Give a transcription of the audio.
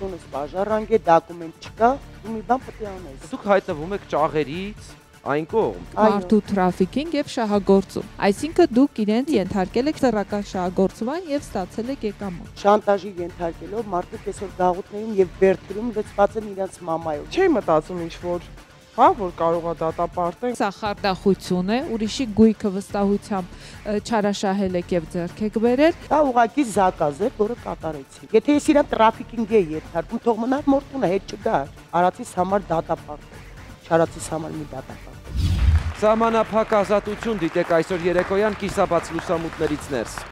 տունս բաժառանգ է, դոկումենտ չկա, ու մի բան պետք է անես։ Դուք հայտնվում եք ճաղերից այն կողմ։ Մարդու թրաֆիքինգ եւ շահագործում։ Այսինքն դուք իրենց ենթարկել եք սեռական շահագործման եւ ստացել եք եկամուտ։ Շանտաժի ենթարկելով մարդիկ այսօր գաղութներում եւ բերդրում լծված են իրենց մամայով։ Չի մտածում ինչ որ հա որ կարողա դատապարտել Սա խարտախություն է, ուրիշի գույքը վստահությամբ չարաշահել եք եւ ձեռք եք բերել։ Դա ուղակի զակազ է, որը կատարեցի։ Եթե ես իրան տրաֆիկինգ է ենթարկում, թող մնա մորտունը հետ չգա։ Արածիս համար դատապարտել։ Չարածիս համար մի դատապարտել։ Սահմանափակ ազատություն դիտեք այսօր երեկոյան կիսաբաց լուսամուտներից ներս։